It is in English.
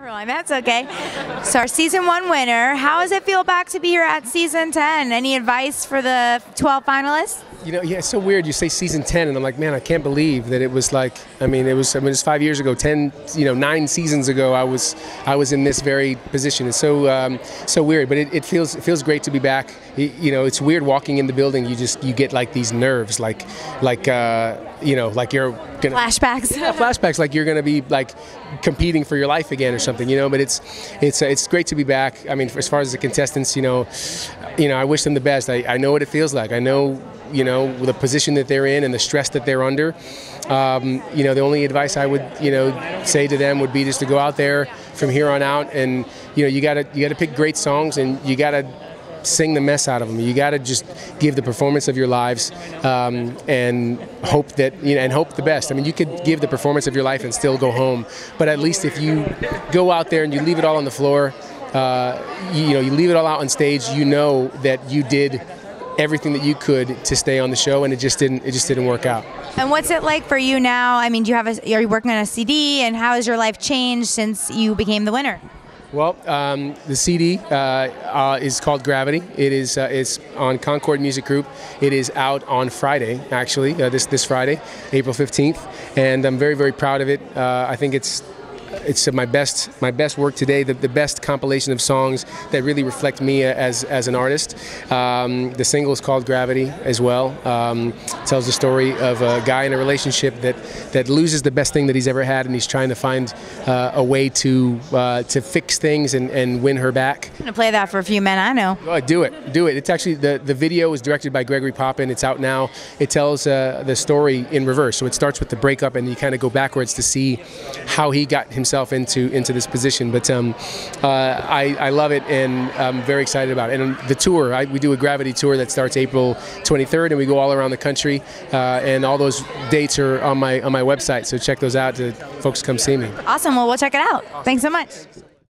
Rolling. That's okay. So our season one winner. How does it feel back to be here at season ten? Any advice for the 12 finalists? You know, yeah, it's so weird. You say season 10, and I'm like, man, I can't believe that it was like, I mean, it was, I mean, it's five years ago, 10, you know, nine seasons ago, I was, I was in this very position. It's so, um, so weird, but it, it feels, it feels great to be back. You, you know, it's weird walking in the building. You just, you get like these nerves, like, like, uh, you know, like you're gonna Flashbacks. yeah, flashbacks, like you're gonna be like competing for your life again or something, you know. But it's, it's, uh, it's great to be back. I mean, as far as the contestants, you know, you know, I wish them the best. I, I know what it feels like. I know you know, the position that they're in and the stress that they're under. Um, you know, the only advice I would, you know, say to them would be just to go out there from here on out, and you know, you gotta you gotta pick great songs, and you gotta sing the mess out of them. You got to just give the performance of your lives um, and hope that you know and hope the best. I mean, you could give the performance of your life and still go home, but at least if you go out there and you leave it all on the floor, uh, you, you know, you leave it all out on stage, you know that you did everything that you could to stay on the show, and it just didn't. It just didn't work out. And what's it like for you now? I mean, do you have a? Are you working on a CD? And how has your life changed since you became the winner? Well, um, the CD uh, uh, is called Gravity. It is uh, it's on Concord Music Group. It is out on Friday, actually, uh, this this Friday, April 15th, and I'm very very proud of it. Uh, I think it's it's my best my best work today. The, the best compilation of songs that really reflect me as as an artist. Um, the single is called Gravity as well. Um, tells the story of a guy in a relationship that that loses the best thing that he's ever had, and he's trying to find uh, a way to uh, to fix things and, and win her back. I'm gonna play that for a few men I know. Oh, do it, do it. It's actually the the video was directed by Gregory Poppin. It's out now. It tells uh, the story in reverse. So it starts with the breakup, and you kind of go backwards to see how he got himself into into this position. But um, uh, I, I love it, and I'm very excited about it. And the tour, I, we do a Gravity tour that starts April 23rd, and we go all around the country. Uh, and all those dates are on my on my website, so check those out to folks come see me. Awesome. Well, we'll check it out. Thanks so much.